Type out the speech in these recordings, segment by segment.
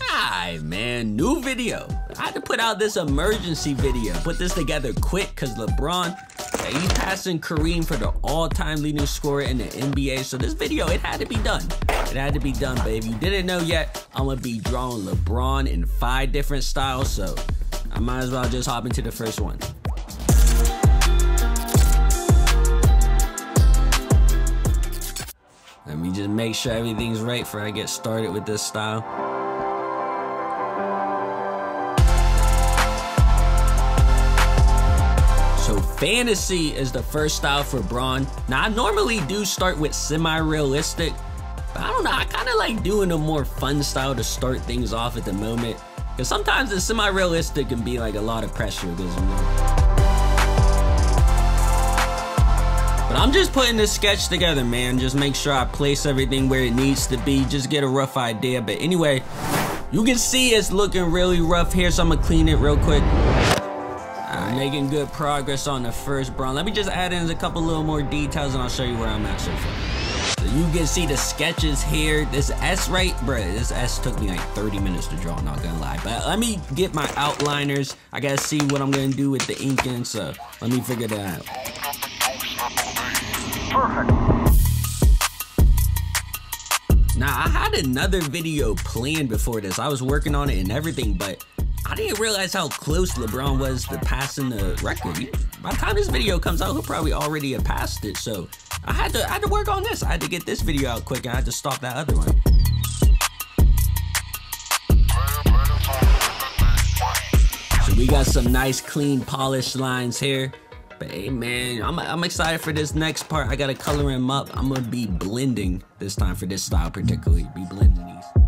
Hi, man, new video. I had to put out this emergency video. Put this together quick because LeBron, yeah, he's passing Kareem for the all-time leading scorer in the NBA. So this video, it had to be done. It had to be done. But if you didn't know yet, I'm to be drawing LeBron in five different styles. So I might as well just hop into the first one. Let me just make sure everything's right before I get started with this style. So fantasy is the first style for Bron. Now I normally do start with semi-realistic, but I don't know, I kind of like doing a more fun style to start things off at the moment. Because sometimes the semi-realistic can be like a lot of pressure. Because, But I'm just putting this sketch together, man. Just make sure I place everything where it needs to be. Just get a rough idea. But anyway, you can see it's looking really rough here, so I'm gonna clean it real quick. I'm making good progress on the first Bron. Let me just add in a couple little more details and I'll show you where I'm at so far. So you can see the sketches here. This S right, bruh, this S took me like 30 minutes to draw, not gonna lie. But let me get my outliners. I gotta see what I'm gonna do with the inking, so let me figure that out. Perfect. Now, I had another video planned before this. I was working on it and everything, but I didn't realize how close LeBron was to passing the record. By the time this video comes out, he'll probably already have passed it. So I had to I had to work on this. I had to get this video out quick and I had to stop that other one. So we got some nice clean polished lines here. But hey man, I'm, I'm excited for this next part. I gotta color him up. I'm gonna be blending this time for this style particularly. Be blending these.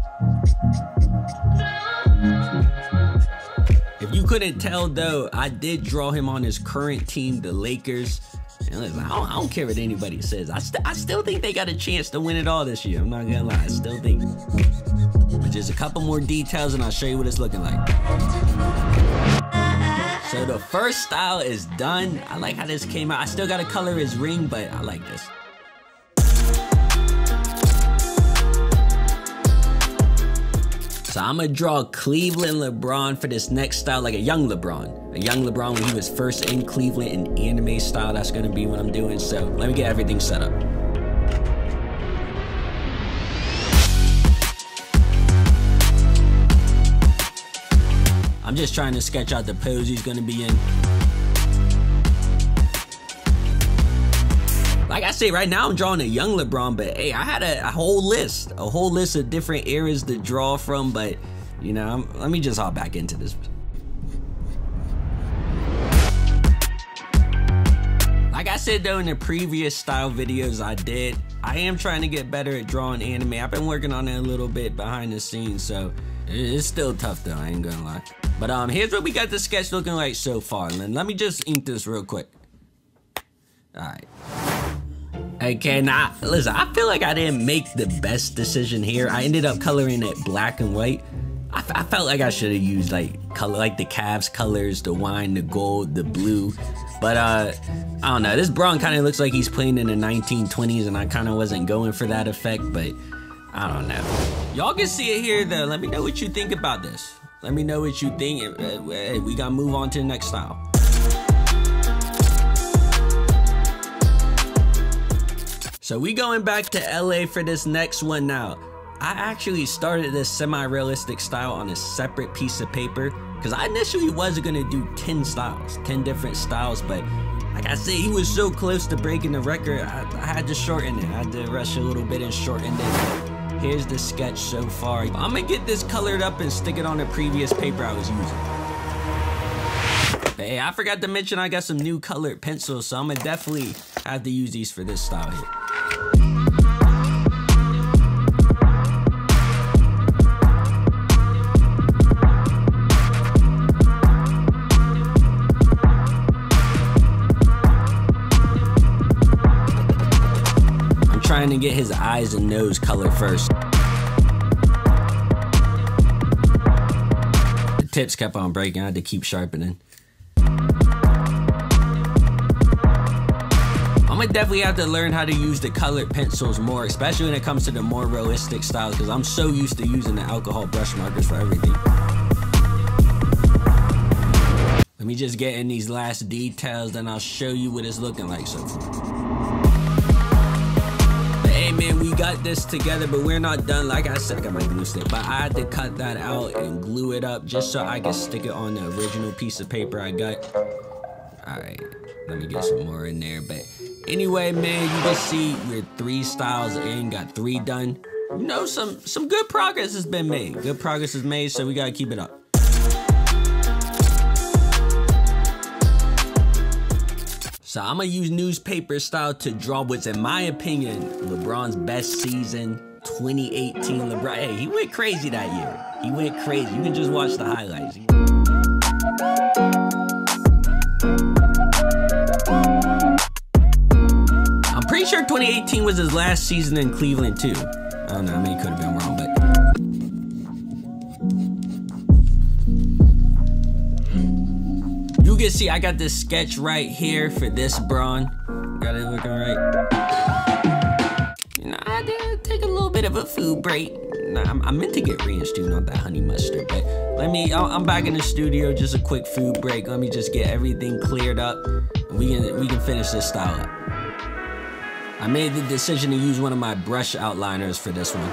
If you couldn't tell though, I did draw him on his current team, the Lakers. And listen, I, don't, I don't care what anybody says. I, st I still think they got a chance to win it all this year. I'm not gonna lie, I still think. But just a couple more details and I'll show you what it's looking like. So the first style is done. I like how this came out. I still gotta color his ring, but I like this. So I'm gonna draw Cleveland LeBron for this next style, like a young LeBron. A young LeBron when he was first in Cleveland in anime style. That's gonna be what I'm doing. So let me get everything set up. I'm just trying to sketch out the pose he's gonna be in. Like I say, right now I'm drawing a young LeBron, but hey, I had a, a whole list, a whole list of different eras to draw from, but you know, I'm, let me just hop back into this. Like I said though in the previous style videos I did, I am trying to get better at drawing anime. I've been working on it a little bit behind the scenes, so it's still tough though, I ain't gonna lie. But um, here's what we got the sketch looking like so far. And let me just ink this real quick. All right. Okay, now, listen, I feel like I didn't make the best decision here. I ended up coloring it black and white. I, I felt like I should have used like color, like the Cavs colors, the wine, the gold, the blue. But uh, I don't know. This Bron kind of looks like he's playing in the 1920s, and I kind of wasn't going for that effect. But I don't know. Y'all can see it here though. Let me know what you think about this. Let me know what you think. Hey, we gotta move on to the next style. So we going back to LA for this next one now. I actually started this semi-realistic style on a separate piece of paper because I initially was gonna do 10 styles, 10 different styles, but like I said, he was so close to breaking the record, I, I had to shorten it. I had to rush a little bit and shorten it. Here's the sketch so far. I'm gonna get this colored up and stick it on the previous paper I was using. Hey, I forgot to mention I got some new colored pencils, so I'm gonna definitely have to use these for this style here. Trying to get his eyes and nose color first. The tips kept on breaking, I had to keep sharpening. I'm gonna definitely have to learn how to use the colored pencils more, especially when it comes to the more realistic styles, because I'm so used to using the alcohol brush markers for everything. Let me just get in these last details, then I'll show you what it's looking like so far. Man, we got this together, but we're not done. Like I said, I got my glue stick, but I had to cut that out and glue it up just so I can stick it on the original piece of paper I got. All right, let me get some more in there. But anyway, man, you can see we're three styles in, got three done. You know, some some good progress has been made. Good progress is made, so we gotta keep it up. So I'm gonna use newspaper style to draw what's, in my opinion, LeBron's best season, 2018 LeBron. Hey, he went crazy that year. He went crazy. You can just watch the highlights. I'm pretty sure 2018 was his last season in Cleveland too. I don't know, I mean, he could have been wrong, but can see I got this sketch right here for this Bron. Got it looking right. You know, I did take a little bit of a food break. Nah, I'm, I meant to get ranch too, not that honey mustard. But let me, I'm back in the studio, just a quick food break. Let me just get everything cleared up. We can, we can finish this style up. I made the decision to use one of my brush outliners for this one.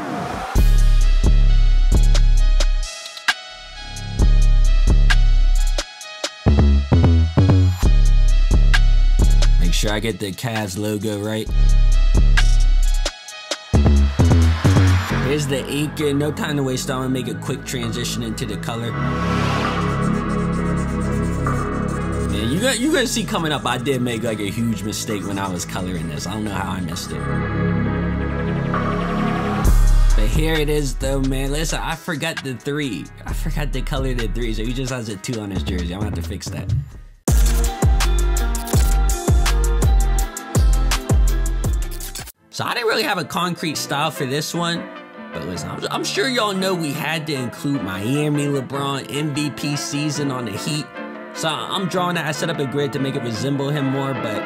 Sure I get the Cavs logo right. Here's the ink, and no time to waste. I'm gonna make a quick transition into the color. Man, you got you gonna see coming up. I did make like a huge mistake when I was coloring this. I don't know how I missed it. But here it is though, man. Listen, I forgot the three. I forgot to color the three, so he just has a two on his jersey. I'm gonna have to fix that. So I didn't really have a concrete style for this one. But listen, I'm, I'm sure y'all know we had to include Miami LeBron MVP season on the Heat. So I'm drawing that. I set up a grid to make it resemble him more, but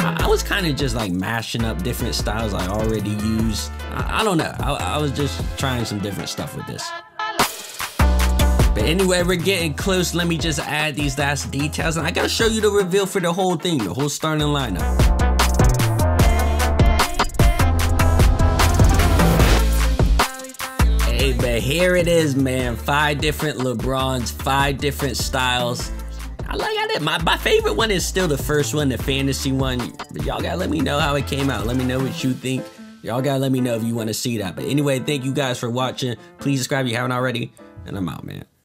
I was kind of just like mashing up different styles I already use. I, I don't know. I, I was just trying some different stuff with this. But anyway, we're getting close. Let me just add these last details. And I gotta show you the reveal for the whole thing, the whole starting lineup. Hey, but here it is, man. Five different LeBrons, five different styles. I like it. My, my favorite one is still the first one, the fantasy one. But y'all gotta let me know how it came out. Let me know what you think. Y'all gotta let me know if you wanna see that. But anyway, thank you guys for watching. Please subscribe if you haven't already. And I'm out, man.